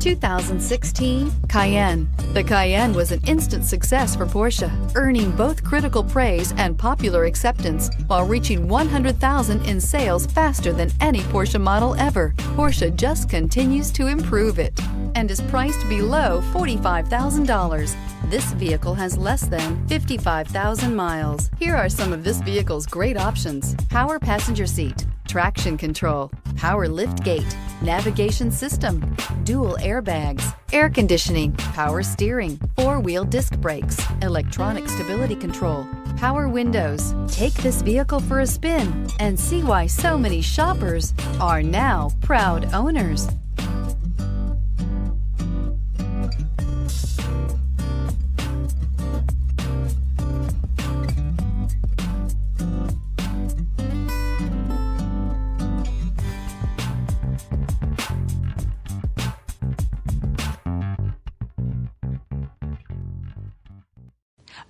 2016 Cayenne. The Cayenne was an instant success for Porsche, earning both critical praise and popular acceptance while reaching 100,000 in sales faster than any Porsche model ever. Porsche just continues to improve it and is priced below $45,000. This vehicle has less than 55,000 miles. Here are some of this vehicle's great options. Power passenger seat, traction control, power lift gate, navigation system, dual airbags, air conditioning, power steering, four-wheel disc brakes, electronic stability control, power windows. Take this vehicle for a spin and see why so many shoppers are now proud owners.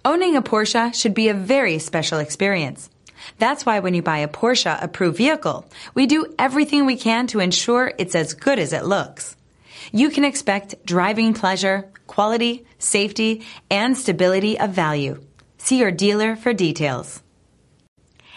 Owning a Porsche should be a very special experience. That's why when you buy a Porsche approved vehicle, we do everything we can to ensure it's as good as it looks. You can expect driving pleasure, quality, safety, and stability of value. See your dealer for details.